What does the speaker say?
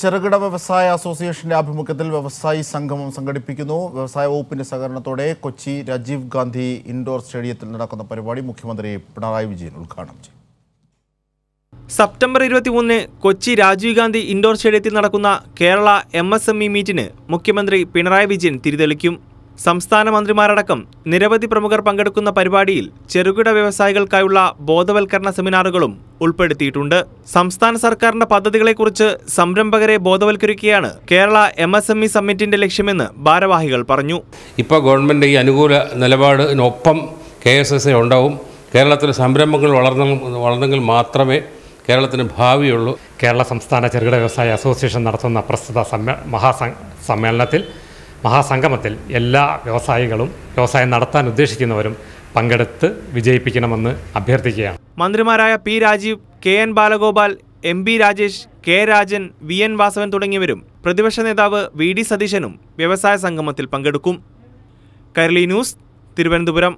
ചെറുകിട വ്യവസായ അസോസിയേഷന്റെ ആഭിമുഖ്യത്തിൽ വ്യവസായി സംഗമം സംഘടിപ്പിക്കുന്നു. വ്യവസായ വകുപ്പിന്റെ സഹകരണത്തോടെ കൊച്ചി രാജീവ് ഗാന്ധി ഇൻഡോർ സ്റ്റേഡിയത്തിൽ നടക്കുന്ന പരിപാടി മുഖ്യമന്ത്രി പിണറായി വിജയൻ ഉദ്ഘാടനം ചെയ്യും. സെപ്റ്റംബർ ഇരുപത്തിമൂന്നിന് കൊച്ചി രാജീവ് ഗാന്ധി ഇൻഡോർ സ്റ്റേഡിയത്തിൽ നടക്കുന്ന Kerala M S M E മീറ്റിന് മുഖ്യമന്ത്രി പിണറായി വിജയൻ തിരിതെളിക്കും. സംസ്ഥാന മന്ത്രിമാരടക്കം നിരവധി പ്രമുഖർ പങ്കെടുക്കുന്ന പരിപാടിയിൽ ചെറുകിട വ്യവസായികൾക്കായുള്ള ബോധവൽക്കരണ സെമിനാറുകളും ഉൾപ്പെടുത്തിയിട്ടുണ്ട്. സംസ്ഥാന സർക്കാരിന്റെ പദ്ധതികളെക്കുറിച്ച് സംരംഭകരെ ബോധവൽക്കരിക്കുകയാണ് Kerala M S M E സമ്മിറ്റിന്റെ ലക്ഷ്യമെന്ന് ഭാരവാഹികൾ പറഞ്ഞു. ഇപ്പോൾ ഗവൺമെന്റ് ഈ അനുകൂല നിലപാടിനൊപ്പം കെ എസ് എസ് എ ഉണ്ടാവും. കേരളത്തിലെ സംരംഭങ്ങൾ വളർന്ന വളർന്നെങ്കിൽ മാത്രമേ കേരളത്തിന് ഭാവിയുള്ളൂ. കേരള സംസ്ഥാന ചെറുകിട വ്യവസായ അസോസിയേഷൻ നടത്തുന്ന പ്രസ്തുത സമ്മേ മഹാസം സമ്മേളനത്തിൽ മഹാസംഗമത്തിൽ എല്ലാ വ്യവസായികളും വ്യവസായം നടത്താൻ ഉദ്ദേശിക്കുന്നവരും പങ്കെടുത്ത് വിജയിപ്പിക്കണമെന്ന് അഭ്യർത്ഥിക്കുകയാണ്. മന്ത്രിമാരായ P Rajeev K N Balagopal M B Rajesh K Rajan V N Vasavan തുടങ്ങിയവരും പ്രതിപക്ഷ നേതാവ് വി ഡി സതീശനും വ്യവസായ സംഗമത്തിൽ പങ്കെടുക്കും. കൈരളി ന്യൂസ് തിരുവനന്തപുരം.